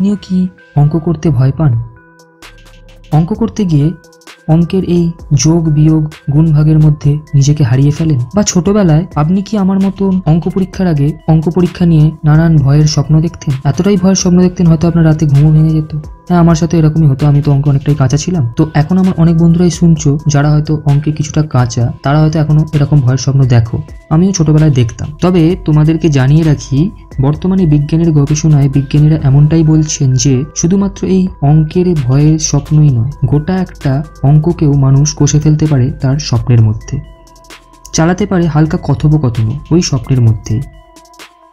আপনিও কি অঙ্ক করতে ভয় পান? অঙ্ক করতে গিয়ে অঙ্কের এই যোগ, বিয়োগ গুণ ভাগের মধ্যে নিজেকে হারিয়ে ফেলেন? বা ছোটবেলায় আপনি কি আমার মতন অঙ্ক পরীক্ষার আগে অঙ্ক পরীক্ষা নিয়ে নানান ভয়ের স্বপ্ন দেখতেন? এতটাই ভয়ের স্বপ্ন দেখতেন হয়তো আপনার রাতে ঘুমও ভেঙে যেত। হ্যাঁ আমার সাথে এরকমই হতো। আমি তো অঙ্ক অনেকটাই কাঁচা ছিলাম। তো এখন আমার অনেক বন্ধুরাই শুনছো, যারা হয়তো অঙ্কে কিছুটা কাঁচা, তারা হয়তো এখনও এরকম ভয়ের স্বপ্ন দেখো। আমিও ছোটবেলায় দেখতাম। তবে তোমাদেরকে জানিয়ে রাখি, বর্তমানে বিজ্ঞানের গবেষণায় বিজ্ঞানীরা এমনটাই বলছেন যে, শুধুমাত্র এই অঙ্কের ভয়ের স্বপ্নই নয়, গোটা একটা অঙ্ককেও মানুষ কষে ফেলতে পারে তার স্বপ্নের মধ্যে। চালাতে পারে হালকা কথোপকথনও ওই স্বপ্নের মধ্যেই।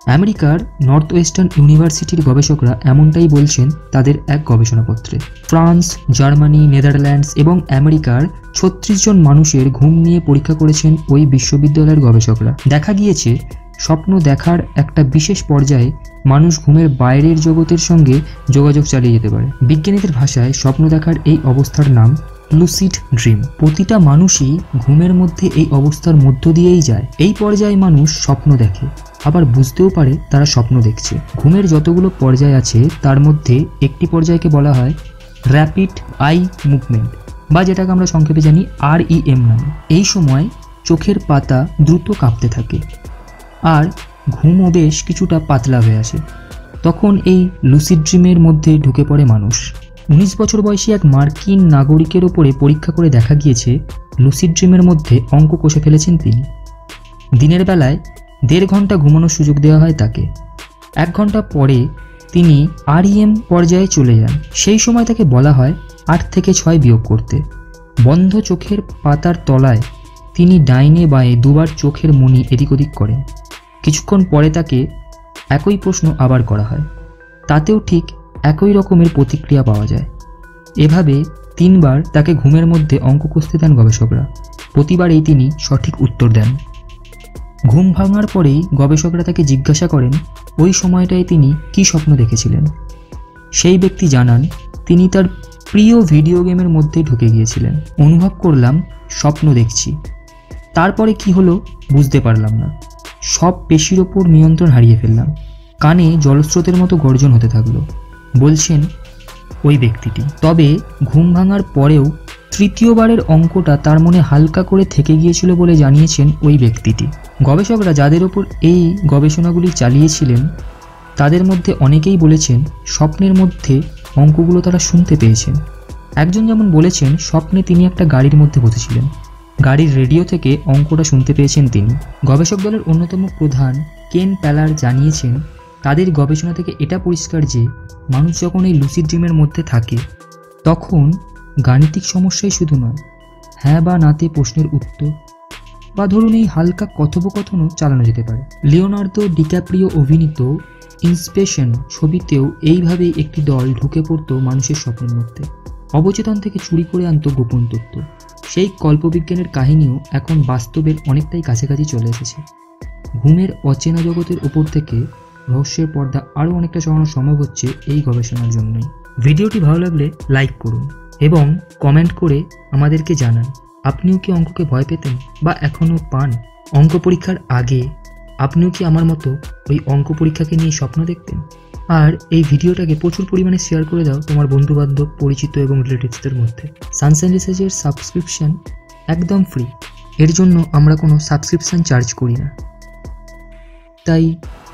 আমেরিকার নর্থ ওয়েস্টার্ন ইউনিভার্সিটির গবেষকরা এমনটাই বলছেন তাদের এক গবেষণাপত্রে। ফ্রান্স, জার্মানি, নেদারল্যান্ডস এবং আমেরিকার ছত্রিশ জন মানুষের ঘুম নিয়ে পরীক্ষা করেছেন ওই বিশ্ববিদ্যালয়ের গবেষকরা। দেখা গিয়েছে, স্বপ্ন দেখার একটা বিশেষ পর্যায়ে মানুষ ঘুমের বাইরের জগতের সঙ্গে যোগাযোগ চালিয়ে যেতে পারে। বিজ্ঞানীদের ভাষায় স্বপ্ন দেখার এই অবস্থার নাম লুসিড ড্রিম প্রতিটা মানুষই ঘুমের মধ্যে এই অবস্থার মধ্য দিয়েই যায়। এই পর্যায়ে মানুষ স্বপ্ন দেখে। আবার বুঝতেও পারে তারা স্বপ্ন দেখছে। ঘুমের যতগুলো পর্যায় আছে, তার মধ্যে একটি পর্যায়কে বলা হয় র্যাপিড আই মুভমেন্ট বা যেটাকে আমরা সংক্ষেপে জানি আর এম নামে। এই সময় চোখের পাতা দ্রুত কাঁপতে থাকে আর ঘুমও বেশ কিছুটা পাতলা হয়ে আসে। তখন এই লুসিড ড্রিমের মধ্যে ঢুকে পড়ে মানুষ। উনিশ বছর বয়সী এক মার্কিন নাগরিকের ওপরে পরীক্ষা করে দেখা গিয়েছে, লুসিড ড্রিমের মধ্যে অঙ্ক কষে ফেলেছেন তিনি। দিনের বেলায় দেড় ঘণ্টা ঘুমানোর সুযোগ দেওয়া হয় তাকে। এক ঘণ্টা পরে তিনি আরইএম পর্যায়ে চলে যান। সেই সময় তাকে বলা হয় আট থেকে ছয় বিয়োগ করতে। বন্ধ চোখের পাতার তলায় তিনি ডাইনে বাঁয়ে দুবার চোখের মনি এদিক ওদিক করেন। কিছুক্ষণ পরে তাকে একই প্রশ্ন আবার করা হয়। তাতেও ঠিক একই রকমের প্রতিক্রিয়া পাওয়া যায়। এভাবে তিনবার তাকে ঘুমের মধ্যে অঙ্ক কষতে দেন গবেষকরা। প্রতিবারেই তিনি সঠিক উত্তর দেন। ঘুম ভাঙার পরেই গবেষকরা তাকে জিজ্ঞাসা করেন, ওই সময়টায় তিনি কি স্বপ্ন দেখেছিলেন? সেই ব্যক্তি জানান, তিনি তার প্রিয় ভিডিও গেমের মধ্যে ঢুকে গিয়েছিলেন। অনুভব করলাম, স্বপ্ন দেখছি। তারপরে কি হলো বুঝতে পারলাম না। সব পেশির ওপর নিয়ন্ত্রণ হারিয়ে ফেললাম। কানে জলস্রোতের মতো গর্জন হতে থাকল। বলছেন ওই ব্যক্তিটি। তবে ঘুম ভাঙার পরেও তৃতীয়বারের অঙ্কটা তার মনে হালকা করে থেকে গিয়েছিল বলে জানিয়েছেন ওই ব্যক্তিটি। গবেষকরা যাদের ওপর এই গবেষণাগুলি চালিয়েছিলেন, তাদের মধ্যে অনেকেই বলেছেন স্বপ্নের মধ্যে অঙ্কগুলো তারা শুনতে পেয়েছেন। একজন যেমন বলেছেন স্বপ্নে তিনি একটা গাড়ির মধ্যে বসেছিলেন। গাড়ির রেডিও থেকে অঙ্কটা শুনতে পেয়েছেন তিনি। গবেষক দলের অন্যতম প্রধান কেন প্যালার জানিয়েছেন, তাদের গবেষণা থেকে এটা পরিষ্কার যে মানুষ যখন এই লুসিড ড্রিমের মধ্যে থাকে, তখন গাণিতিক সমস্যাই শুধু নয় হ্যাঁ বা নাতে প্রশ্নের উত্তর বা ধরুন এই হালকা কথোপকথনও চালানো যেতে পারে। লিওনার্দো ডিক্যাপ্রিও অভিনীত ইন্সপেশন ছবিতেও এইভাবেই একটি দল ঢুকে পড়তো মানুষের স্বপ্নের মধ্যে। অবচেতন থেকে চুরি করে আনত গোপন তথ্য। সেই কল্পবিজ্ঞানের কাহিনীও এখন বাস্তবের অনেকটাই কাছাকাছি চলে এসেছে। ঘুমের অচেনা জগতের ওপর থেকে রহস্যের পর্দা আরও অনেকটা চড়ানো সম্ভব হচ্ছে এই গবেষণার জন্যই। ভিডিওটি ভালো লাগলে লাইক করুন এবং কমেন্ট করে আমাদেরকে জানান, আপনিও কি অঙ্ককে ভয় পেতেন বা এখনও পান অঙ্ক পরীক্ষার আগে? আপনিও কি আমার মতো ওই অঙ্ক পরীক্ষাকে নিয়ে স্বপ্ন দেখতেন? আর এই ভিডিওটাকে প্রচুর পরিমাণে শেয়ার করে দাও তোমার বন্ধুবান্ধব, পরিচিত এবং রিলেটিভসদের মধ্যে। সানসাইন রিসার্চের সাবস্ক্রিপশন একদম ফ্রি এর জন্য আমরা কোনো সাবস্ক্রিপশন চার্জ করি না। তাই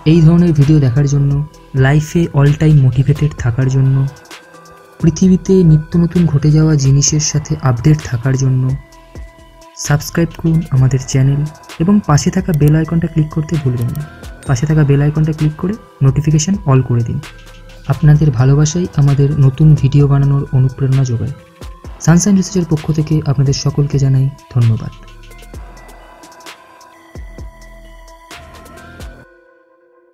এই ধরনের ভিডিও দেখার জন্য লাইফে অল টাইম মোটিভেটেড থাকার জন্য, পৃথিবীতে নিত্য নতুন ঘটে যাওয়া জিনিসের সাথে আপডেট থাকার জন্য সাবস্ক্রাইব করুন আমাদের চ্যানেল এবং পাশে থাকা বেল আইকনটা ক্লিক করতে ভুলবেন না। পাশে থাকা বেল আইকনটা ক্লিক করে নোটিফিকেশান অল করে দিন। আপনাদের ভালোবাসাই আমাদের নতুন ভিডিও বানানোর অনুপ্রেরণা যোগায়। সানসাইন রিসার্চের পক্ষ থেকে আপনাদের সকলকে জানাই ধন্যবাদ।